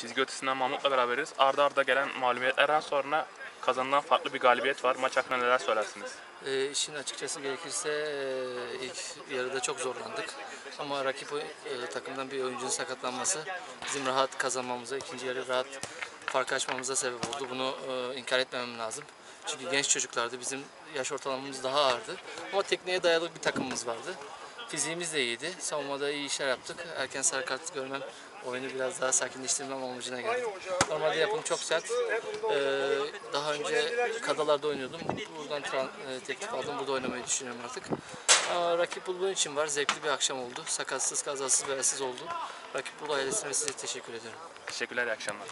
Çizgi ötesinden Mahmut'la beraberiz. Arda arda gelen mağlubiyetlerden sonra kazanılan farklı bir galibiyet var. Maç hakkında neler söylersiniz? E, işin açıkçası gerekirse e, ilk yarıda çok zorlandık. Ama rakip e, takımdan bir oyuncunun sakatlanması bizim rahat kazanmamıza, ikinci yarı rahat fark açmamıza sebep oldu. Bunu e, inkar etmemem lazım. Çünkü genç çocuklardı. Bizim yaş ortalamamız daha ağırdı. Ama tekniğe dayalı bir takımımız vardı. Fiziğimiz de iyiydi. Savunmada iyi işler yaptık. Erken sarı kart görmem oyunu biraz daha sakinleştirmem amacına geldi. Normalde yapım çok sert. Ee, daha önce kadalarda oynuyordum. Buradan e, teklif aldım. Burada oynamayı düşünüyorum artık. Ama rakip bulduğun için var. Zevkli bir akşam oldu. Sakatsız, kazasız, belasız oldu. Rakip Bulu ailesine size teşekkür ediyorum. Teşekkürler, iyi akşamlar.